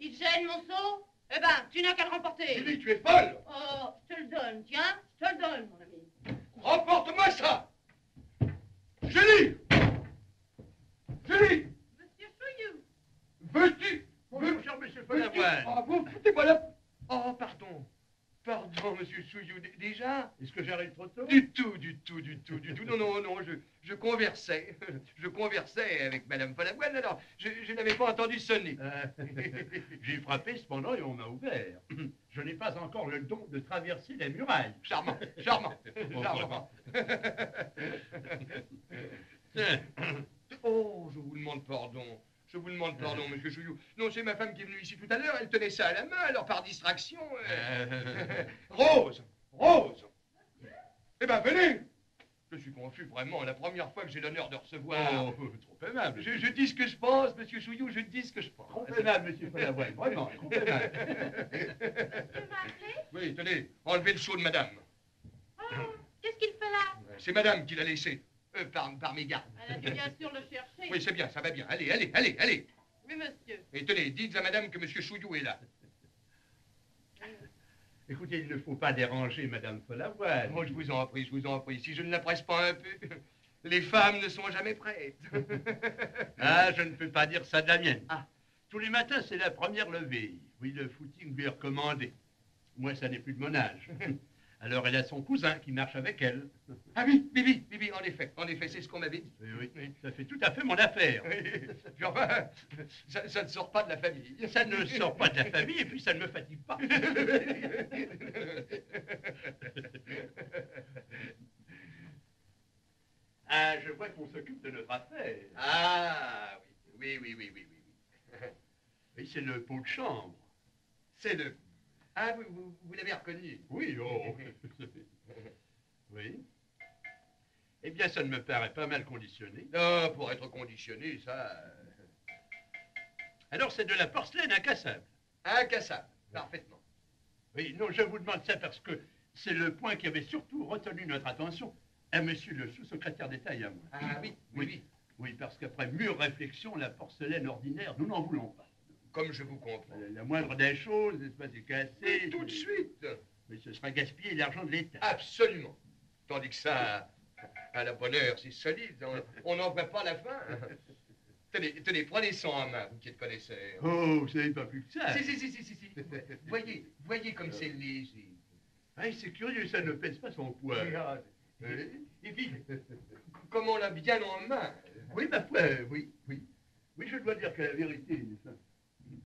Il gêne, mon seau Eh ben, tu n'as qu'à le remporter. Julie, tu es folle Oh, je te le donne, tiens, je te le donne, mon ami. Remporte-moi ça Julie Julie Monsieur Fouillou. Veux-tu Bonjour, monsieur Follavoine. Ah, vous foutez-moi la... Oh, pardon. Pardon, monsieur Souillou, déjà? Est-ce que j'arrive trop tôt? Du tout, du tout, du tout, du tout. Non, non, non, je, je conversais. Je conversais avec Madame Follavoine, alors je, je n'avais pas entendu sonner. Euh, J'ai frappé cependant et on m'a ouvert. Je n'ai pas encore le don de traverser les murailles. Charmant, charmant, charmant. Oh, je vous demande pardon. Je vous demande pardon, monsieur Chouillou. Non, c'est ma femme qui est venue ici tout à l'heure, elle tenait ça à la main, alors par distraction... euh, Rose Rose Eh ben, venez Je suis confus, vraiment, la première fois que j'ai l'honneur de recevoir... Oh, trop aimable. Je, je dis ce que je pense, monsieur Chouillou, je dis ce que je pense. Trop aimable, monsieur Follavoine. Vraiment, trop aimable. Oui, tenez, enlevez le chaud de madame. Oh, qu'est-ce qu'il fait là? C'est madame qui l'a laissé, euh, par, par mégarde. Elle a dû bien sûr le chercher. Oui, c'est bien, ça va bien. Allez, allez, allez, allez. Oui, monsieur. Et tenez, dites à madame que monsieur Chouillou est là. Écoutez, il ne faut pas déranger madame Follavoine. Oh, je vous en prie, je vous en prie. Si je ne la presse pas un peu, les femmes ne sont jamais prêtes. Ah, je ne peux pas dire ça de la mienne. Ah. Tous les matins, c'est la première levée. Oui, le footing lui est recommandé. Moi, ça n'est plus de mon âge. Alors, elle a son cousin qui marche avec elle. Ah oui, oui, oui, oui, oui, en effet, en effet, c'est ce qu'on m'avait dit. Oui, oui, ça fait tout à fait mon affaire. Oui. Puis enfin, ça, ça ne sort pas de la famille. Ça ne sort pas de la famille et puis ça ne me fatigue pas. Ah, je vois qu'on s'occupe de notre affaire. Ah oui, oui, oui, oui, oui, oui. oui. Oui, c'est le pot de chambre. C'est le. Ah, vous, vous, vous l'avez reconnu. Oui, oh. Oui. Eh bien, ça ne me paraît pas mal conditionné. Non, pour être conditionné, ça. euh, Alors, c'est de la porcelaine incassable. Incassable, parfaitement. Oui, non, je vous demande ça parce que c'est le point qui avait surtout retenu notre attention. À monsieur le sous-secrétaire d'État et à moi. Ah oui, oui, oui. Oui, parce qu'après mûre réflexion, la porcelaine ordinaire, nous n'en voulons pas. Comme je vous comprends. Euh, La moindre des choses, n'est-ce pas, c'est cassé. Mais tout de suite. Mais ce sera gaspiller l'argent de l'État. Absolument. Tandis que ça, à la bonne heure, c'est solide. On- n'en voit pas la fin. Tenez, tenez, prenez ça en main, vous qui êtes connaisseurs. Oh, vous savez pas plus que ça. Si, si, si, si, si, si. Voyez, voyez comme c'est léger. Ah, c'est curieux, ça ne pèse pas son poids. Regardez. Oui. Et puis, comme on l'a bien en main. Oui, ma foi, oui, oui. Oui, je dois dire que la vérité,